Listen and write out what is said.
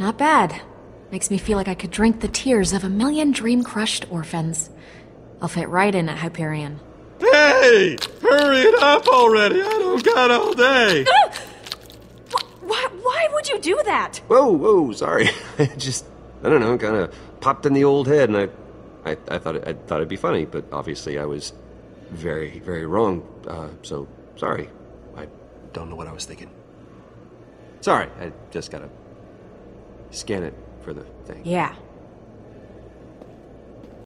Not bad. Makes me feel like I could drink the tears of a million dream-crushed orphans. I'll fit right in at Hyperion. Hey! Hurry it up already! I don't got all day! Why, why would you do that? Whoa, whoa, sorry. I just, I don't know, kind of popped in the old head, and I, I, I thought it, I thought it'd be funny, but obviously I was very, very wrong. Uh, so sorry. I don't know what I was thinking. Sorry, I just gotta scan it for the thing. Yeah,